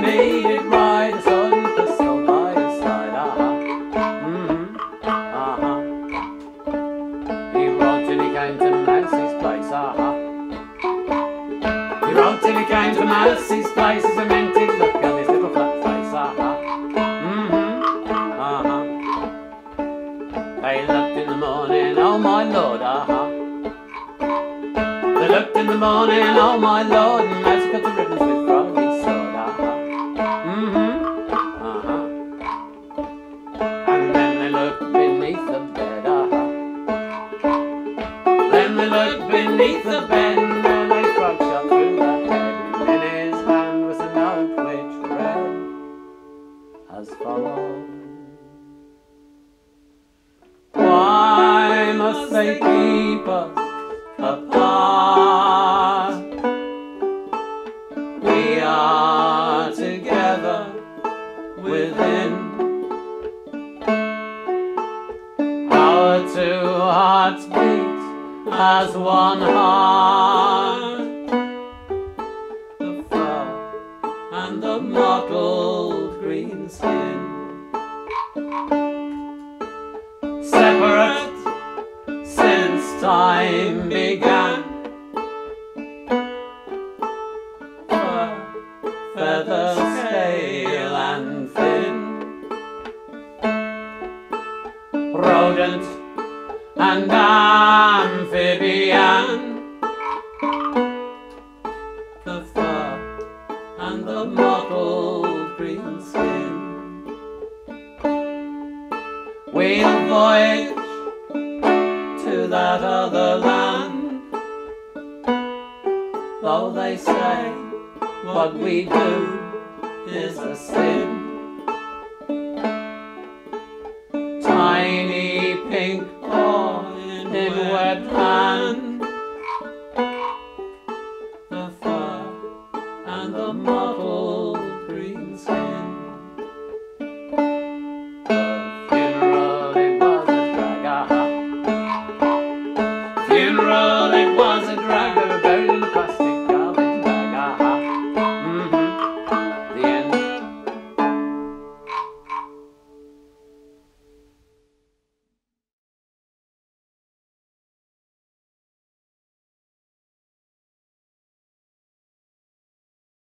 to me, it right The sun was still by his side. Aha. Mm-hmm. Aha. He rode till he came to Mousie's place. Aha. He rode till he came to Mousie's place as a meant look on his little flat face. Aha. Mm-hmm. Aha. They looked in the morning, oh my lord, aha. They looked in the morning, oh my lord, Looked beneath the bed, and a frog shot through the head, in his hand was a note which read as follows. Why must they keep us apart? We are together within our two hearts as one heart. The fur and the mottled green skin. separate since time began. Fur, feather stale and thin, rodent and amphibian. mottled green skin. We'll voyage to that other land, though they say what we do is a sin. Tiny pink paw in webbed hand mottled green skin.